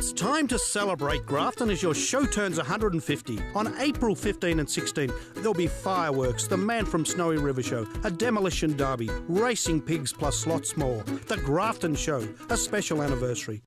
It's time to celebrate Grafton as your show turns 150. On April 15 and 16, there'll be fireworks, the Man from Snowy River show, a demolition derby, racing pigs plus lots more. The Grafton Show, a special anniversary.